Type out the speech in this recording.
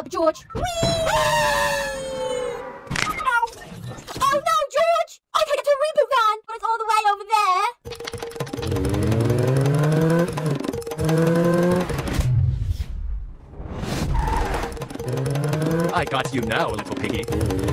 up, George. Whee! Ow. Oh no, George! I can't get to a reboot van, but it's all the way over there. I got you now, little piggy.